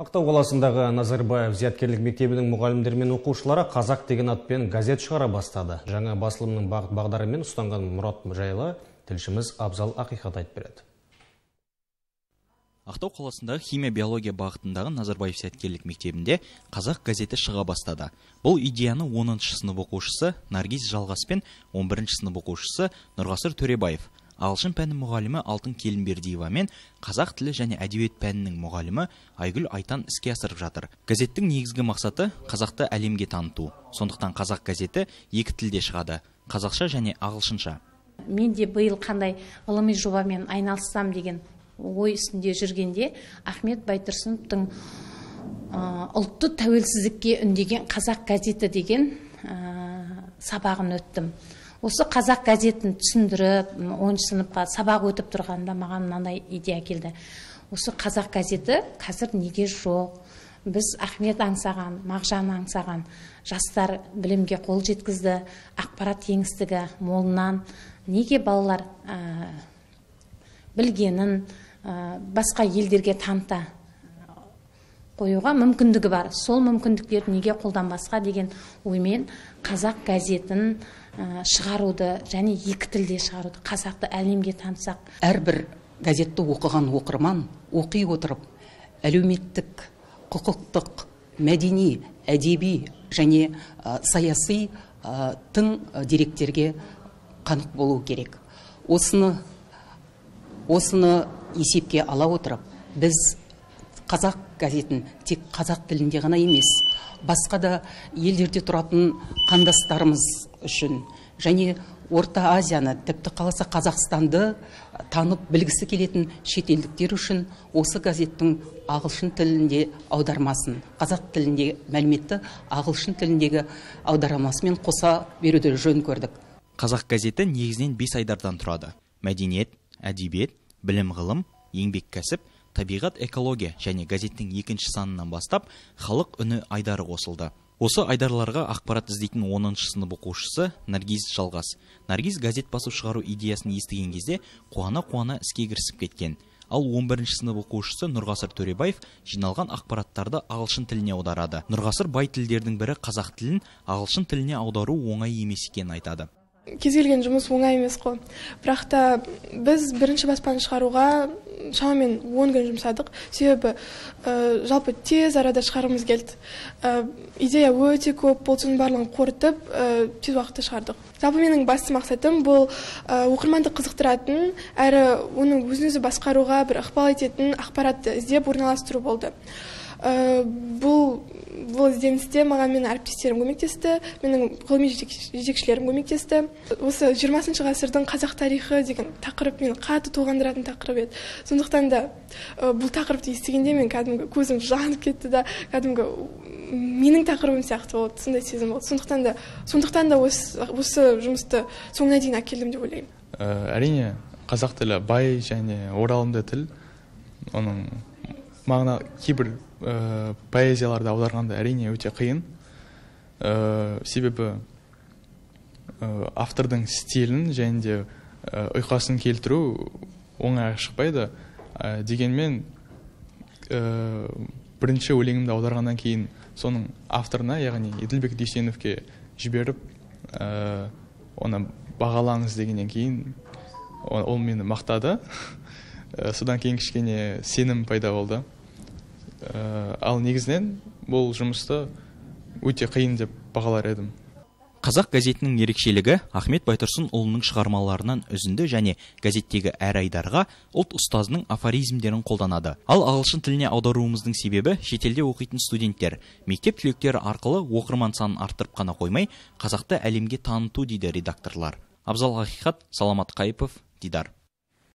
Ақтау қаласындағы Назарбаев зияткерлік мектебінің мұғалімдері мен оқушылары қазақ деген атпен газет шығара бастады. Жаңа басылымның бағыт бағдарымен ұстанған Мұрат жайлы тілшіміз Абзал Ақиқат айтып береді. Ақтау қаласындағы химия биология бағытындағы Назарбаев зияткерлік мектебінде қазақ газеті шыға бастады. Бұл идеяны 10-шы сынып оқушысы Наргиз Жалғас пен 11-ші сынып оқушысы Нұрғасыр Төребаев ағылшын пәні мұғалімі алтын келімбердиева мен қазақ тілі және әдебиет пәнінің мұғалімі айгүл айтан іске асырып жатыр. Газеттің негізгі мақсаты қазақты әлемге таныту. Сондықтан қазақ газеті екі тілде шығады қазақша және ағылшынша. Мен де биыл қандай ғылыми жобамен айналыссам деген ой үстінде жүргенде ахмет байтұрсыновтың ұлтты тәуелсіздікке үндеген қазақ газеті деген сабағын өттім. Осы қазақ газетін түсіндіріп оныншы сыныпқа сабақ өтіп тұрғанда маған мынандай идея келді. Осы қазақ газеті қазір неге жоқ? Біз ахмет аңсаған мағжан аңсаған жастар білімге қол жеткізді ақпарат кеңістігі молынан. Неге балалар ә, білгенін ә, басқа елдерге таныта қоюға мүмкіндігі бар. Сол мүмкіндіктерді неге қолданбасқа деген оймен қазақ газетін шығаруды және екі тілде шығаруды қазақты әлемге танытсақ. Әрбір газетті оқыған оқырман оқи отырып әлеуметтік құқықтық мәдени әдеби және саяси тың деректерге қанық болу керек. Осыны осыны есепке ала отырып біз қазақ газетін тек қазақ тілінде ғана емес басқа да елдерде тұратын қандастарымыз үшін және орта азияны тіпті қаласа қазақстанды танып білгісі келетін шетелдіктер үшін осы газеттің ағылшын тілінде аудармасын қазақ тілінде мәліметті ағылшын тіліндегі аудармасымен қоса беруді жөн көрдік. Қазақ газеті негізінен бес айдардан тұрады. Мәдениет әдебиет білім ғылым еңбек кәсіп табиғат экология және газеттің екінші санынан бастап халық үні айдары қосылды. Осы айдарларға ақпарат іздейтін оныншы сынып оқушысы наргиз жалғас. Наргиз газет басып шығару идеясын естіген кезде қуана қуана іске кірісіп кеткен. Ал 11 сынып оқушысы нұрғасыр төребаев жиналған ақпараттарды ағылшын тіліне аударады. Нұрғасыр бай тілдердің бірі қазақ тілін ағылшын тіліне аудару оңай емес екенін айтады. Кез келген жұмыс оңай емес қой. Бірақ та біз бірінші баспаны шығаруға шамамен он күн жұмсадық. Себебі ә, жалпы тез арада шығарғымыз келді. Ә, идея өте көп болды соның барлығын қорытып ә, тез уақытта шығардық. Жалпы менің басты мақсатым бұл ә, оқырманды қызықтыратын әрі оны өзін өзі басқаруға бір ықпал ететін ақпаратты іздеп орналастыру болды. Бұл бұл ізденісте маған менің әріптестерім көмектесті менің ғылыми жетекшілерім көмектесті. Осы жиырмасыншы ғасырдың қазақ тарихы деген тақырып мені қатты толғандыратын тақырып еді. Сондықтан да бұл тақырыпты естігенде мен кәдімгі көзім жанып кетті да кәдімгі менің тақырыбым сияқты болды сондай сезім болды. Сондықтан да сондықтан да осы, осы жұмысты соңына дейін әкелдім деп ойлаймын. Ә, әрине қазақ тілі бай және оралымды тіл оның мағына кейбір ә, поэзияларды аударғанда әрине өте қиын. Ә, себебі ә, автордың стилін және де ұйқасын келтіру оңай шықпайды. Ә, дегенмен ә, бірінші өлеңімді аударғаннан кейін соның авторына яғни еділбек дүйсеновке жіберіп ә, оны бағалаңыз дегеннен кейін ол мені мақтады. Содан кейін кішкене сенім пайда болды. Ал негізінен бұл жұмысты өте қиын деп бағалар едім. Қазақ газетінің ерекшелігі ахмет байтұрсынұлының шығармаларынан үзінді және газеттегі әр айдарға ұлт ұстазының афоризмдерін қолданады. Ал ағылшын тіліне аударуымыздың себебі шетелде оқитын студенттер. Мектеп түлектері арқылы оқырман санын арттырып қана қоймай қазақты әлемге таныту дейді редакторлар. Абзал ақиқат саламат қайыпов дидар.